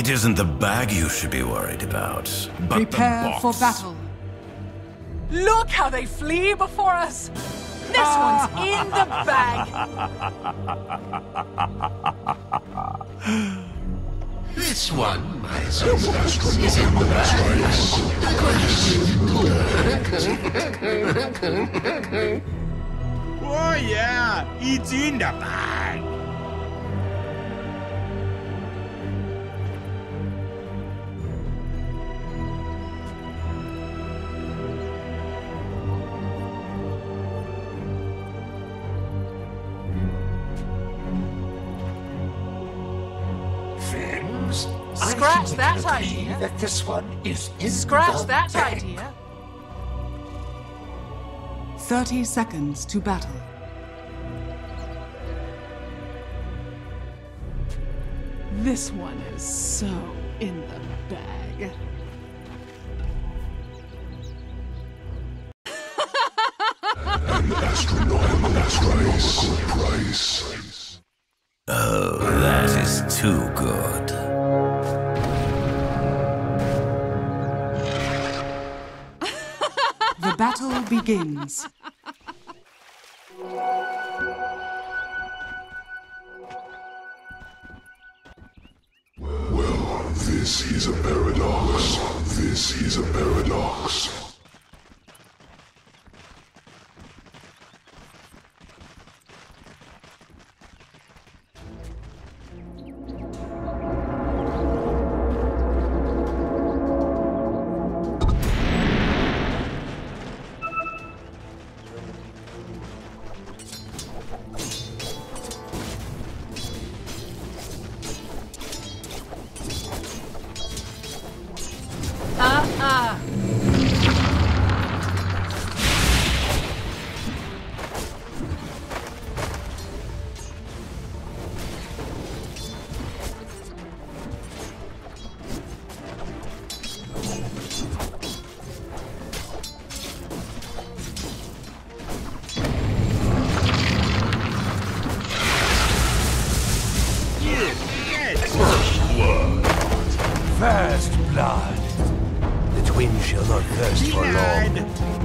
It isn't the bag you should be worried about, but Prepare the box. for battle. Look how they flee before us! This one's in the bag! This one, my son, is in the bag. Oh yeah, it's in the bag. Idea. That this one is in Scratch the that bag. idea. 30 seconds to battle. This one is so in the bag. An astronomical price. price. Oh, that is too good. Begins. This is a paradox. This is a paradox. Thirst for long.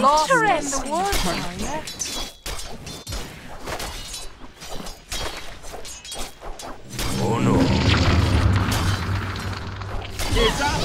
Lost in the war. Oh no. It's up.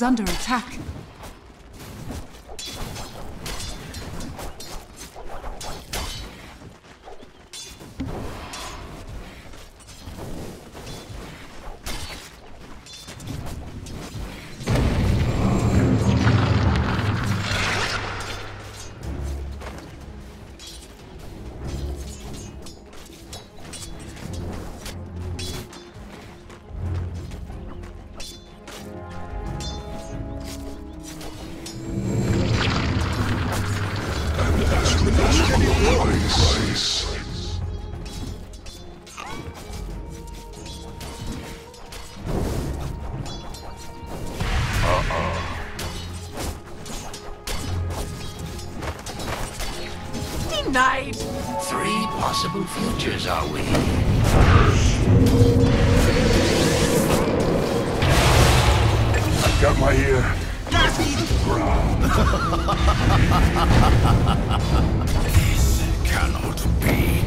Is under attack. Denied. Three possible futures, are we? I've got my ear. This cannot be.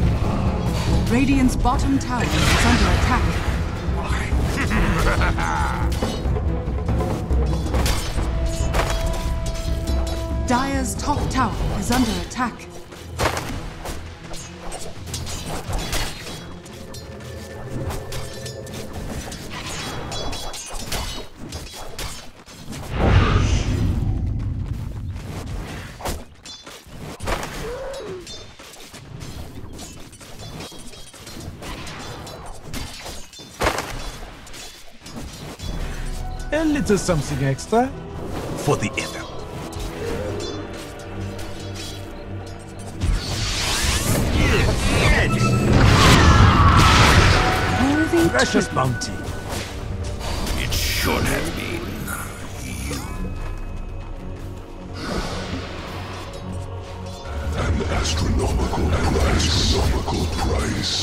Radiant's bottom tower is under attack. Dire's top tower is under attack. A little something extra for the effort. Precious bounty. It should have been. An astronomical price. Astronomical price.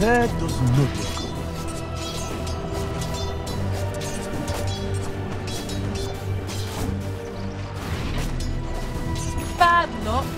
That does not と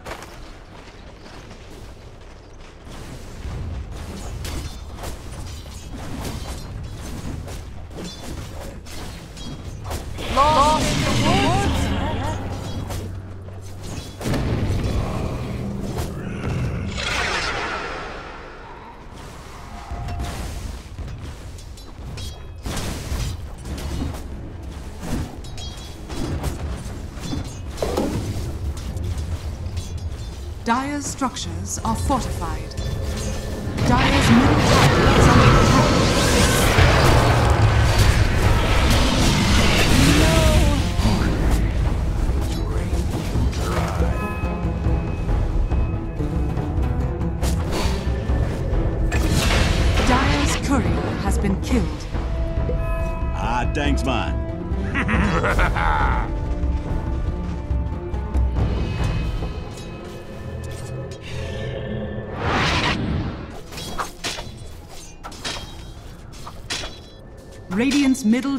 Dire's structures are fortified. Dire's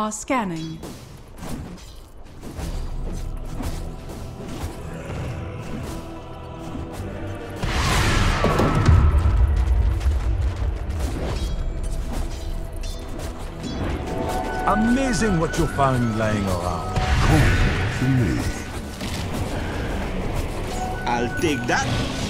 Are scanning. Amazing what you found lying around. Come To me. I'll take that.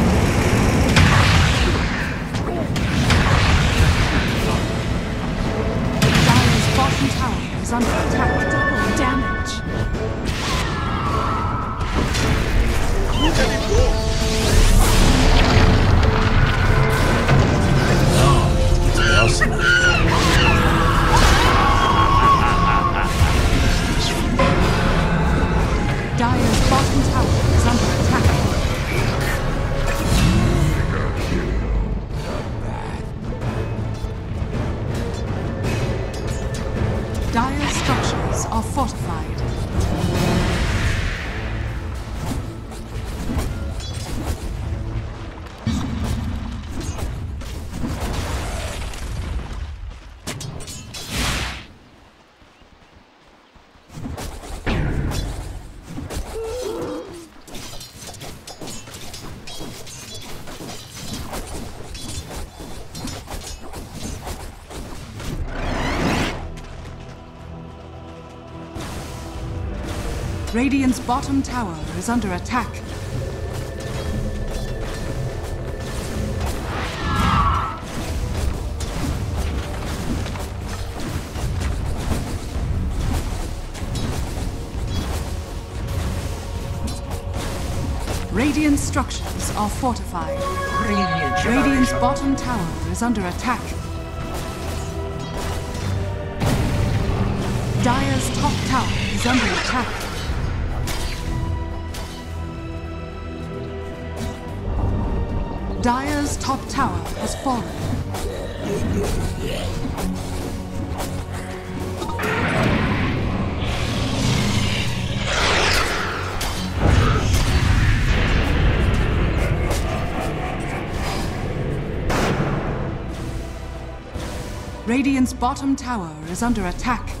Radiant's bottom tower is under attack. Radiant structures are fortified. Radiant's bottom tower is under attack. Dire's top tower is under attack. Dire's top tower has fallen. Radiant's bottom tower is under attack.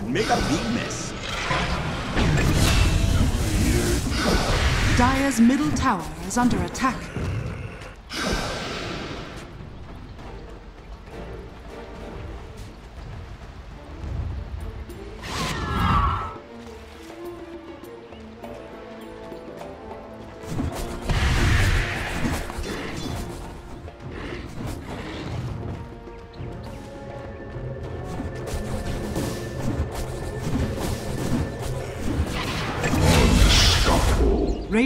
Heads make a big mess. Dire's middle tower is under attack.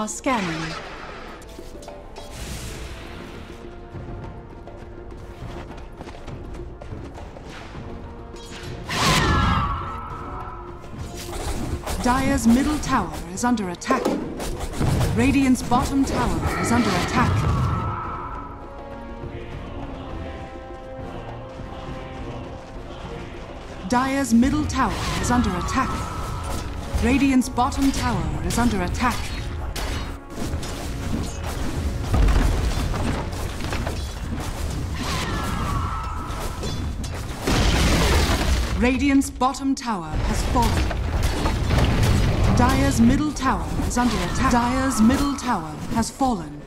Are scanning. Dire's middle tower is under attack. Radiant's bottom tower is under attack. Dire's middle tower is under attack. Radiant's bottom tower is under attack. Radiant's bottom tower has fallen. Dire's middle tower is under attack. Dire's middle tower has fallen.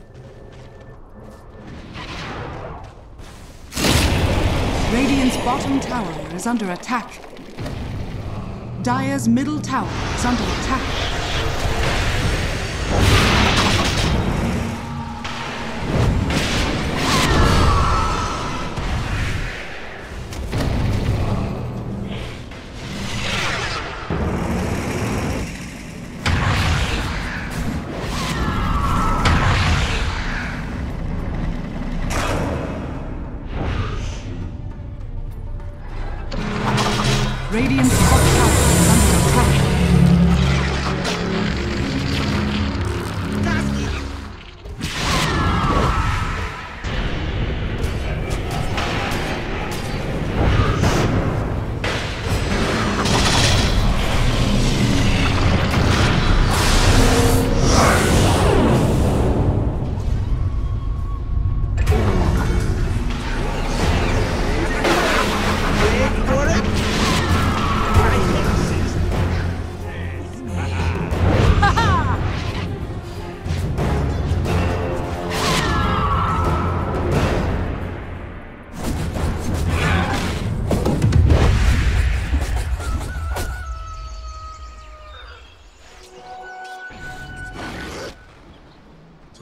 Radiant's bottom tower is under attack. Dire's middle tower is under attack.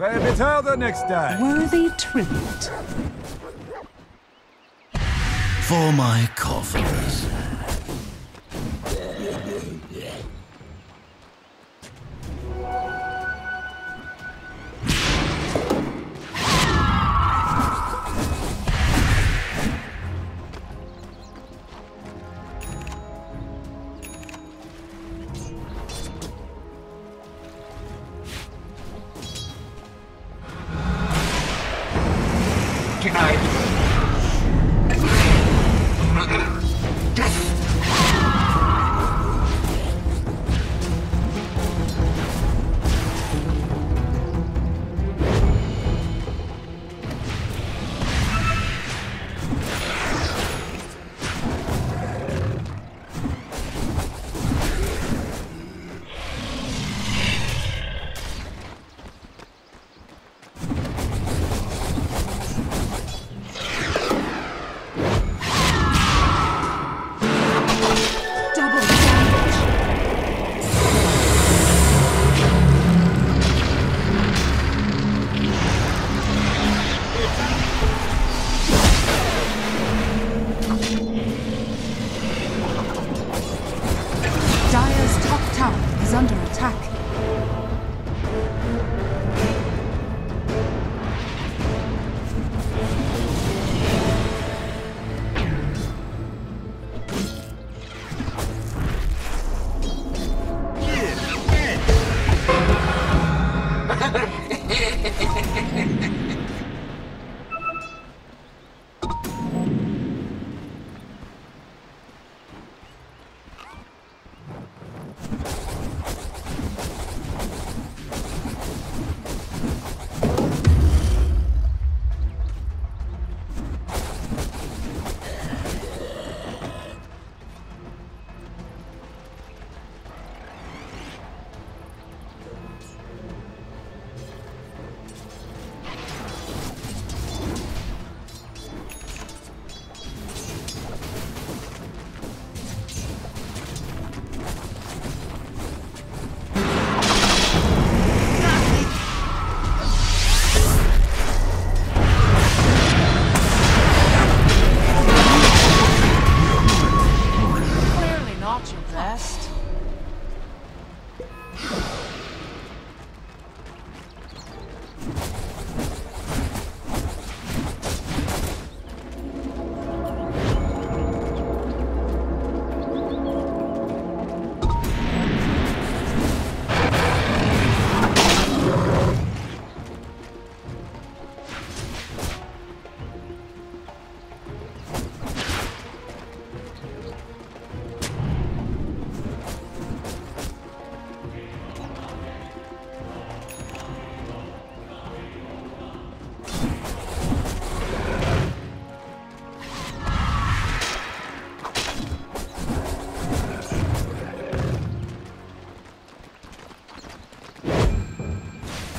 Fare better the next day. Worthy tribute. For my coffers.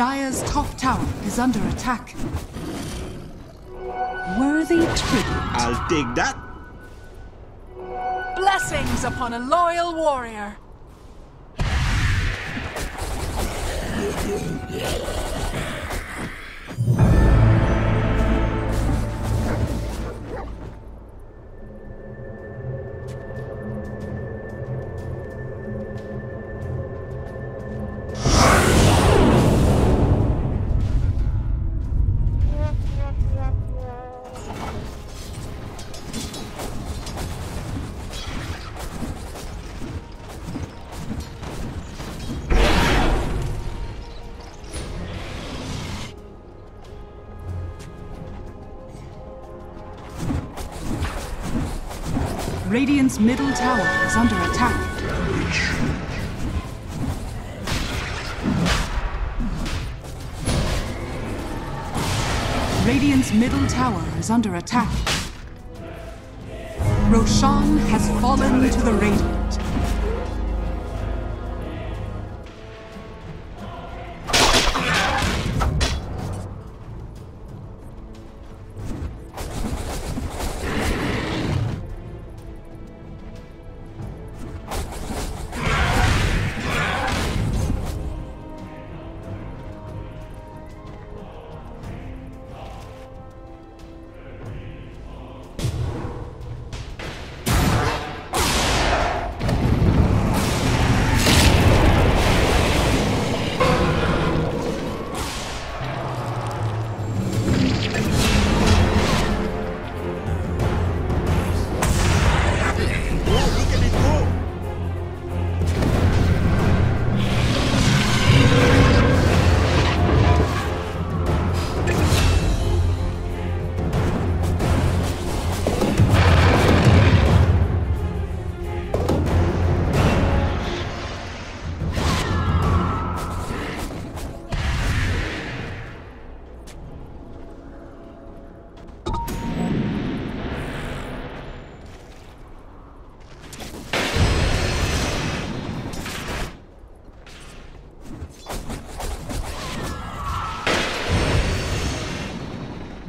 Dire's top tower is under attack. Worthy tribute. I'll take that. Blessings upon a loyal warrior. Radiant's middle tower is under attack. Radiant's middle tower is under attack. Roshan has fallen to the Radiant.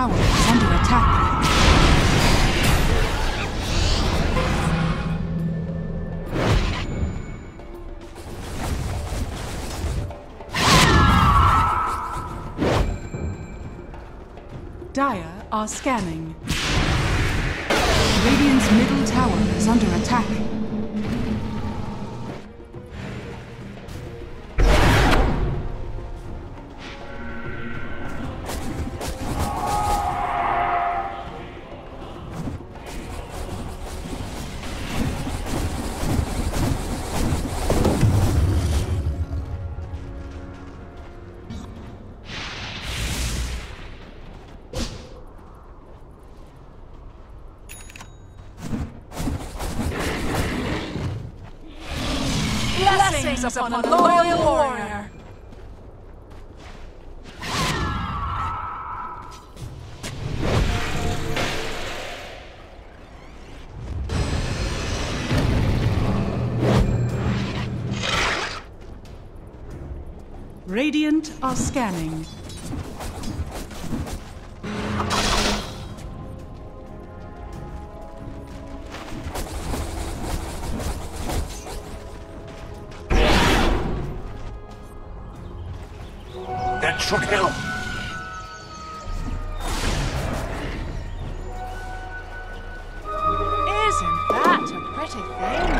Tower is under attack. Dire are scanning. Radiant's middle tower is under attack. Upon a loyal warrior. Radiant are scanning. Isn't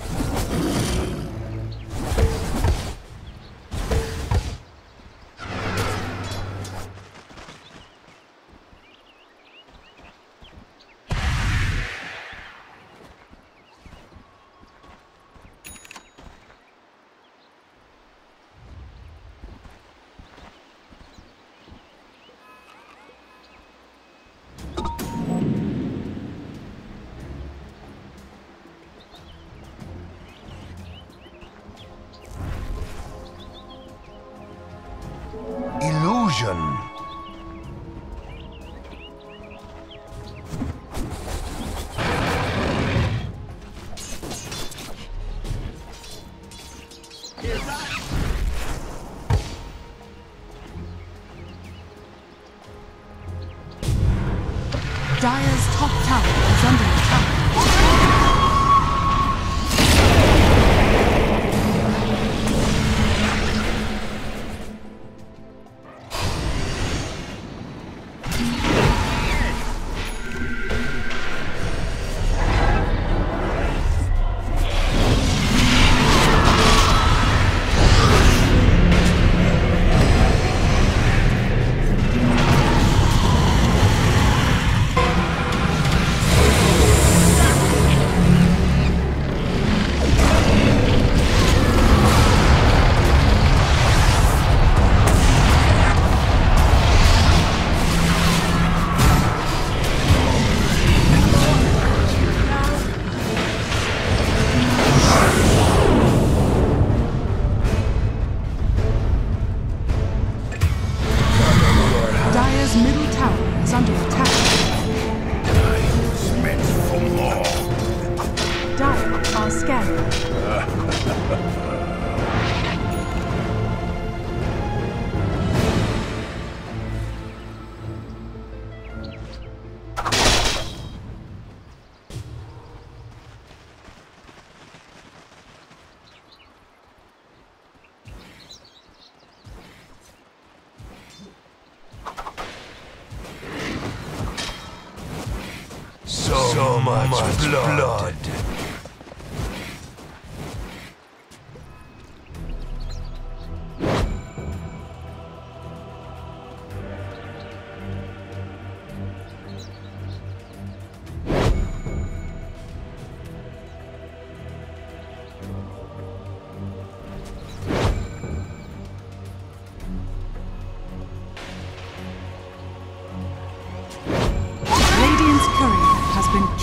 Legion.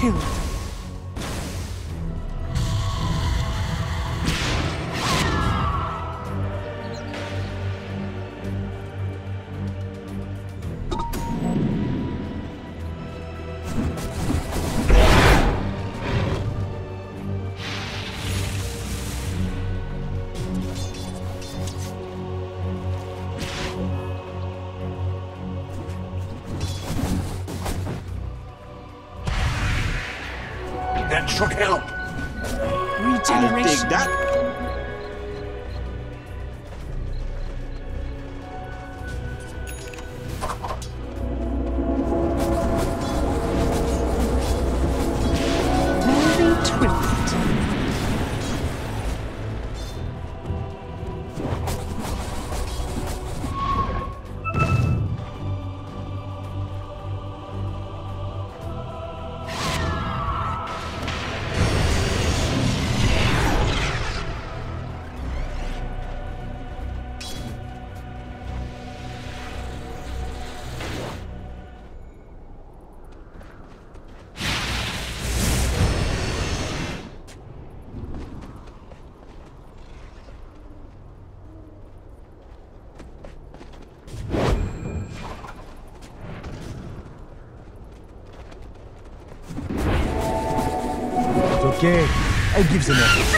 killed. Okay, I give them.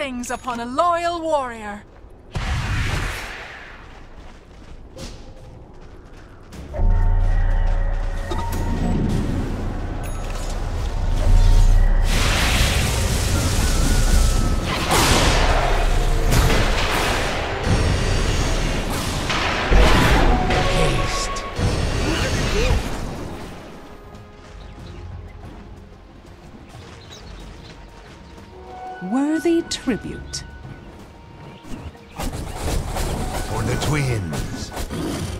things upon a loyal warrior. worthy tribute. For the twins.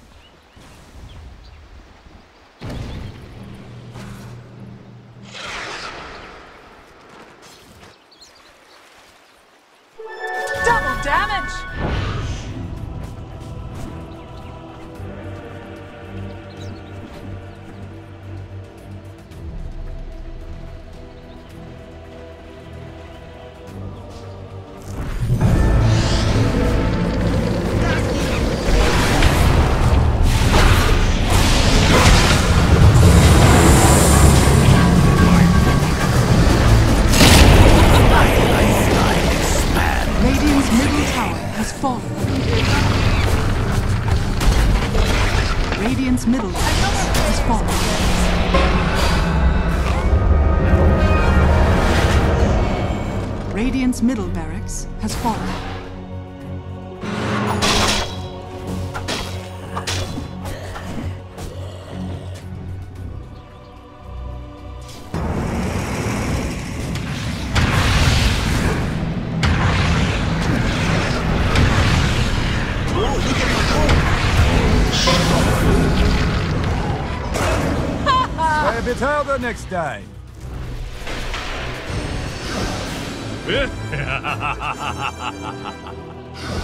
A bit harder next time.